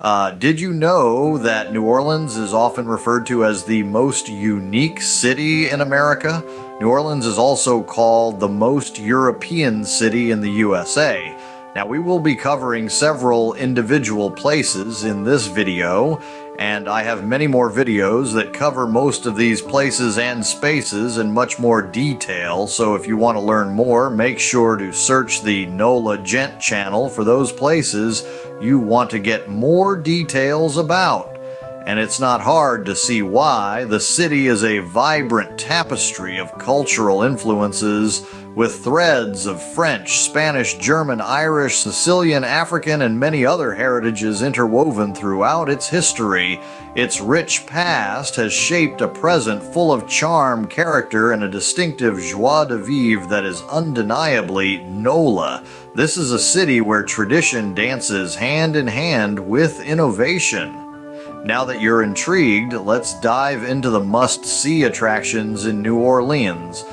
Uh, did you know that New Orleans is often referred to as the most unique city in America? New Orleans is also called the most European city in the USA. Now, we will be covering several individual places in this video, and I have many more videos that cover most of these places and spaces in much more detail, so if you want to learn more, make sure to search the NOLA Gent channel for those places you want to get more details about and it's not hard to see why. The city is a vibrant tapestry of cultural influences with threads of French, Spanish, German, Irish, Sicilian, African, and many other heritages interwoven throughout its history. Its rich past has shaped a present full of charm, character, and a distinctive joie de vivre that is undeniably NOLA. This is a city where tradition dances hand in hand with innovation. Now that you're intrigued, let's dive into the must see attractions in New Orleans.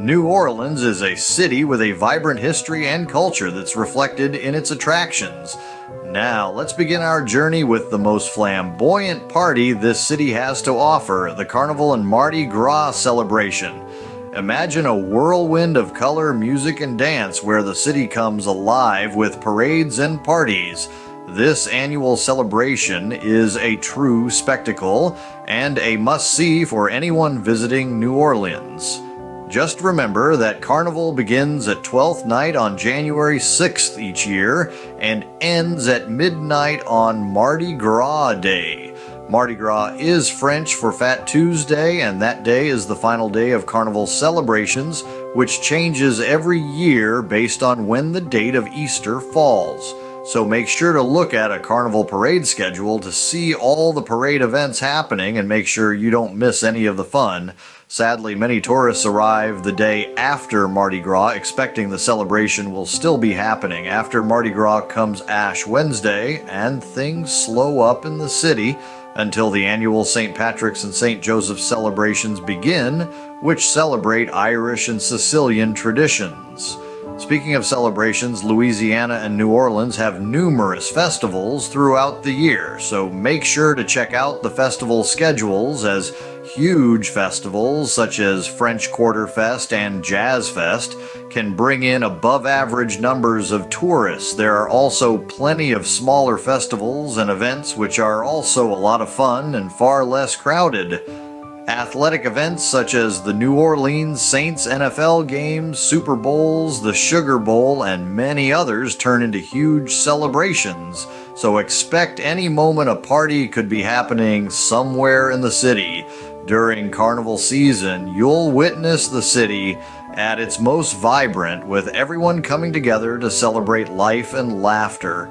New Orleans is a city with a vibrant history and culture that's reflected in its attractions. Now, let's begin our journey with the most flamboyant party this city has to offer the Carnival and Mardi Gras celebration. Imagine a whirlwind of color, music, and dance where the city comes alive with parades and parties. This annual celebration is a true spectacle and a must see for anyone visiting New Orleans. Just remember that Carnival begins at 12th night on January 6th each year and ends at midnight on Mardi Gras Day. Mardi Gras is French for Fat Tuesday, and that day is the final day of Carnival celebrations, which changes every year based on when the date of Easter falls. So make sure to look at a carnival parade schedule to see all the parade events happening and make sure you don't miss any of the fun. Sadly, many tourists arrive the day after Mardi Gras, expecting the celebration will still be happening. After Mardi Gras comes Ash Wednesday, and things slow up in the city until the annual St. Patrick's and St. Joseph celebrations begin, which celebrate Irish and Sicilian traditions. Speaking of celebrations, Louisiana and New Orleans have numerous festivals throughout the year, so make sure to check out the festival schedules as huge festivals such as French Quarter Fest and Jazz Fest can bring in above average numbers of tourists. There are also plenty of smaller festivals and events which are also a lot of fun and far less crowded. Athletic events such as the New Orleans Saints NFL games, Super Bowls, the Sugar Bowl, and many others turn into huge celebrations. So expect any moment a party could be happening somewhere in the city. During carnival season, you'll witness the city at its most vibrant with everyone coming together to celebrate life and laughter.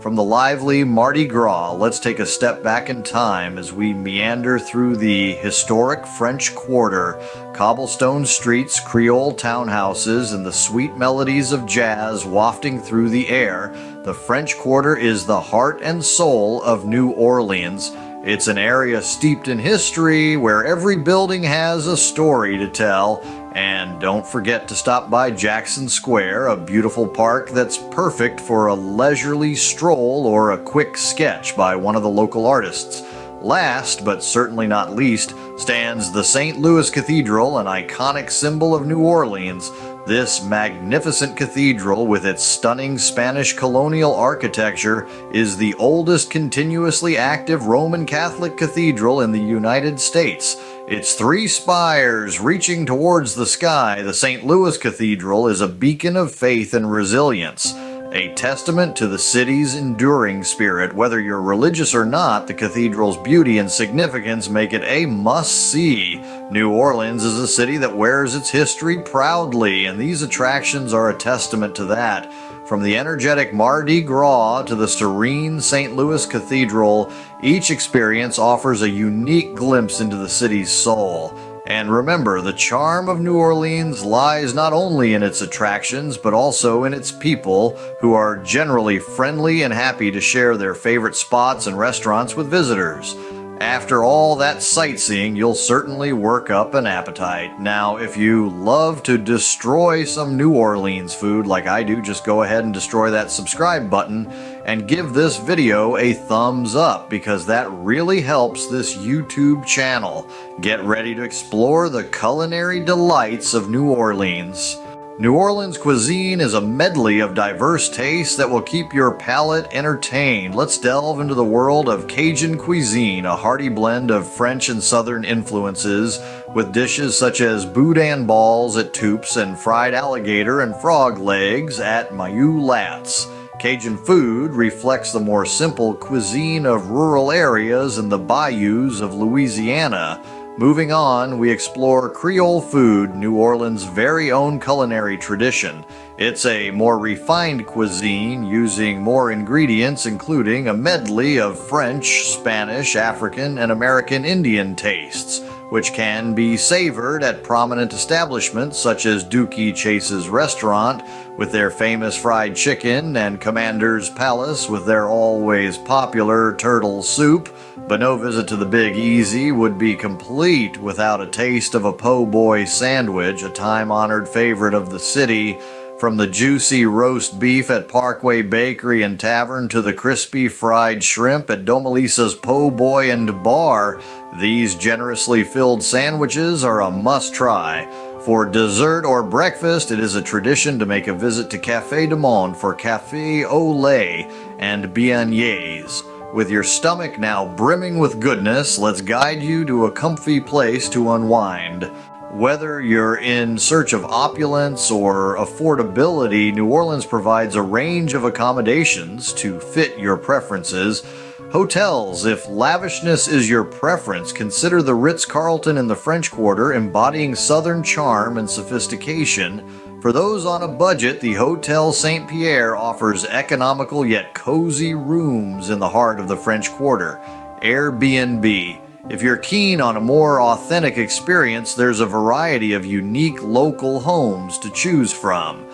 From the lively Mardi Gras, let's take a step back in time as we meander through the historic French Quarter, cobblestone streets, Creole townhouses, and the sweet melodies of jazz wafting through the air. The French Quarter is the heart and soul of New Orleans. It's an area steeped in history where every building has a story to tell and don't forget to stop by Jackson Square, a beautiful park that's perfect for a leisurely stroll or a quick sketch by one of the local artists. Last, but certainly not least, stands the St. Louis Cathedral, an iconic symbol of New Orleans. This magnificent cathedral, with its stunning Spanish colonial architecture, is the oldest continuously active Roman Catholic cathedral in the United States. Its three spires reaching towards the sky, the St. Louis Cathedral is a beacon of faith and resilience, a testament to the city's enduring spirit. Whether you're religious or not, the cathedral's beauty and significance make it a must see. New Orleans is a city that wears its history proudly, and these attractions are a testament to that. From the energetic Mardi Gras to the serene St. Louis Cathedral, each experience offers a unique glimpse into the city's soul. And remember, the charm of New Orleans lies not only in its attractions, but also in its people, who are generally friendly and happy to share their favorite spots and restaurants with visitors. After all that sightseeing, you'll certainly work up an appetite. Now, if you love to destroy some New Orleans food like I do, just go ahead and destroy that subscribe button and give this video a thumbs up because that really helps this YouTube channel. Get ready to explore the culinary delights of New Orleans. New Orleans cuisine is a medley of diverse tastes that will keep your palate entertained. Let's delve into the world of Cajun cuisine, a hearty blend of French and Southern influences, with dishes such as boudin balls at Toups and fried alligator and frog legs at Mulate's. Cajun food reflects the more simple cuisine of rural areas and the bayous of Louisiana Moving on, we explore Creole food, New Orleans' very own culinary tradition. It's a more refined cuisine using more ingredients, including a medley of French, Spanish, African, and American Indian tastes, which can be savored at prominent establishments such as Dooky Chase's restaurant with their famous fried chicken and Commander's Palace with their always popular turtle soup but no visit to the Big Easy would be complete without a taste of a po' boy sandwich, a time honored favorite of the city. From the juicy roast beef at Parkway Bakery and Tavern to the crispy fried shrimp at Domilise's Po' Boy and Bar, these generously filled sandwiches are a must try. For dessert or breakfast, it is a tradition to make a visit to Cafe du Monde for cafe au lait and beignets. With your stomach now brimming with goodness, let's guide you to a comfy place to unwind. Whether you're in search of opulence or affordability, New Orleans provides a range of accommodations to fit your preferences. Hotels, if lavishness is your preference, consider the Ritz Carlton in the French Quarter embodying Southern charm and sophistication. For those on a budget, the Hotel St. Pierre offers economical yet cozy rooms in the heart of the French Quarter. Airbnb. If you're keen on a more authentic experience, there's a variety of unique local homes to choose from.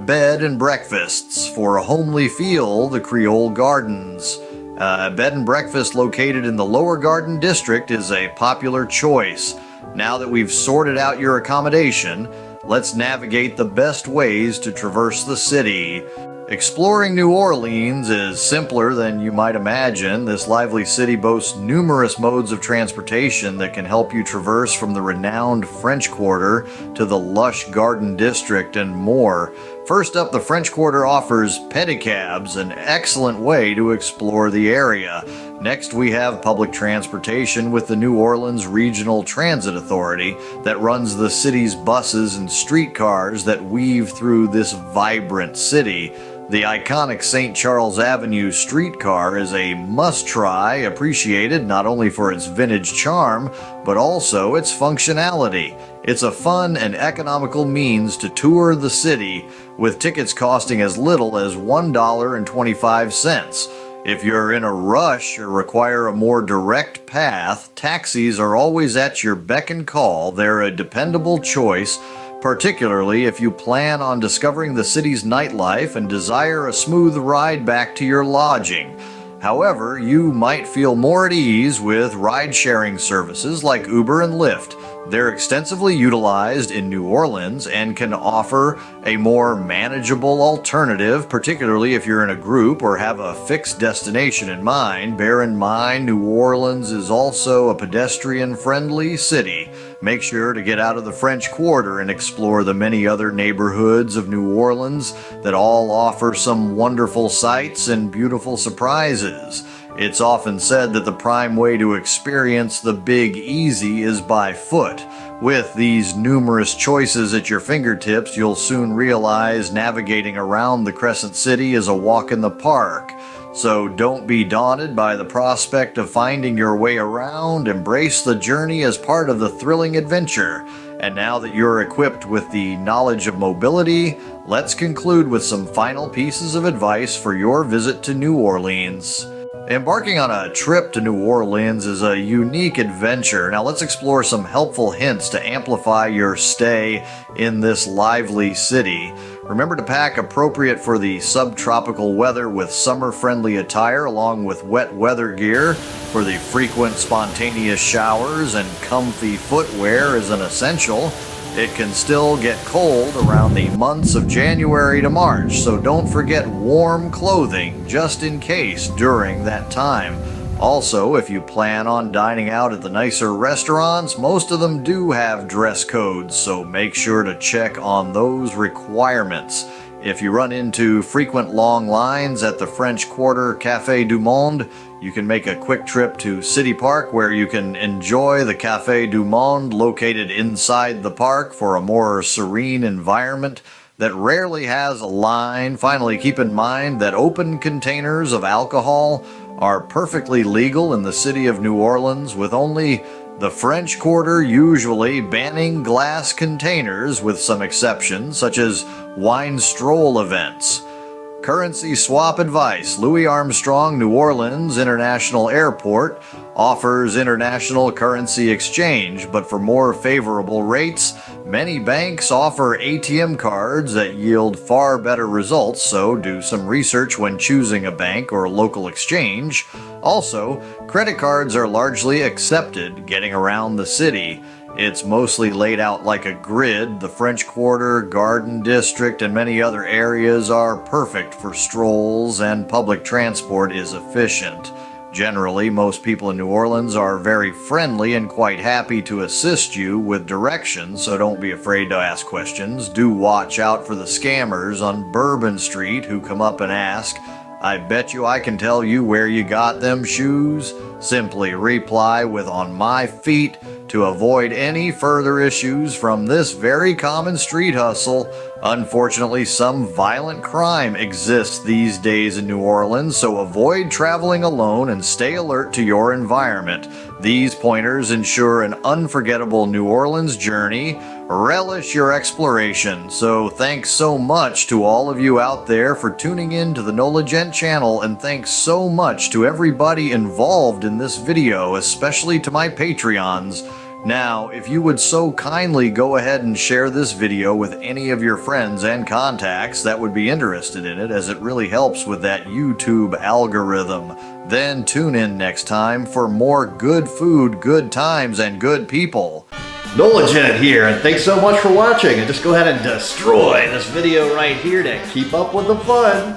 Bed and breakfasts. For a homely feel, the Creole Gardens. Uh, bed and breakfast located in the Lower Garden District is a popular choice. Now that we've sorted out your accommodation, let's navigate the best ways to traverse the city. Exploring New Orleans is simpler than you might imagine. This lively city boasts numerous modes of transportation that can help you traverse from the renowned French Quarter to the lush Garden District and more. First up, the French Quarter offers pedicabs, an excellent way to explore the area. Next, we have public transportation with the New Orleans Regional Transit Authority that runs the city's buses and streetcars that weave through this vibrant city. The iconic St. Charles Avenue streetcar is a must try, appreciated not only for its vintage charm, but also its functionality. It's a fun and economical means to tour the city, with tickets costing as little as $1.25. If you're in a rush or require a more direct path, taxis are always at your beck and call. They're a dependable choice particularly if you plan on discovering the city's nightlife and desire a smooth ride back to your lodging. However, you might feel more at ease with ride sharing services like Uber and Lyft they're extensively utilized in New Orleans and can offer a more manageable alternative, particularly if you're in a group or have a fixed destination in mind. Bear in mind, New Orleans is also a pedestrian friendly city. Make sure to get out of the French Quarter and explore the many other neighborhoods of New Orleans that all offer some wonderful sights and beautiful surprises. It's often said that the prime way to experience the Big Easy is by foot. With these numerous choices at your fingertips, you'll soon realize navigating around the Crescent City is a walk in the park. So don't be daunted by the prospect of finding your way around, embrace the journey as part of the thrilling adventure. And now that you're equipped with the knowledge of mobility, let's conclude with some final pieces of advice for your visit to New Orleans. Embarking on a trip to New Orleans is a unique adventure. Now, let's explore some helpful hints to amplify your stay in this lively city. Remember to pack appropriate for the subtropical weather with summer friendly attire, along with wet weather gear for the frequent spontaneous showers, and comfy footwear is an essential. It can still get cold around the months of January to March, so don't forget warm clothing just in case during that time. Also, if you plan on dining out at the nicer restaurants, most of them do have dress codes, so make sure to check on those requirements. If you run into frequent long lines at the French Quarter Café du Monde, you can make a quick trip to City Park where you can enjoy the Café du Monde located inside the park for a more serene environment that rarely has a line. Finally, keep in mind that open containers of alcohol are perfectly legal in the city of New Orleans with only the French Quarter usually banning glass containers with some exceptions, such as wine stroll events. Currency swap advice Louis Armstrong New Orleans International Airport offers international currency exchange, but for more favorable rates, many banks offer ATM cards that yield far better results, so do some research when choosing a bank or local exchange. Also, credit cards are largely accepted getting around the city. It's mostly laid out like a grid. The French Quarter, Garden District, and many other areas are perfect for strolls, and public transport is efficient. Generally, most people in New Orleans are very friendly and quite happy to assist you with directions, so don't be afraid to ask questions. Do watch out for the scammers on Bourbon Street who come up and ask, I bet you I can tell you where you got them shoes. Simply reply with on my feet to avoid any further issues from this very common street hustle. Unfortunately, some violent crime exists these days in New Orleans, so avoid traveling alone and stay alert to your environment. These pointers ensure an unforgettable New Orleans journey. Relish your exploration. So, thanks so much to all of you out there for tuning in to the NOLA Gent channel, and thanks so much to everybody involved in this video, especially to my Patreons. Now, if you would so kindly go ahead and share this video with any of your friends and contacts that would be interested in it as it really helps with that YouTube algorithm. Then tune in next time for more good food, good times, and good people. Nolagent here, and thanks so much for watching. And just go ahead and destroy this video right here to keep up with the fun.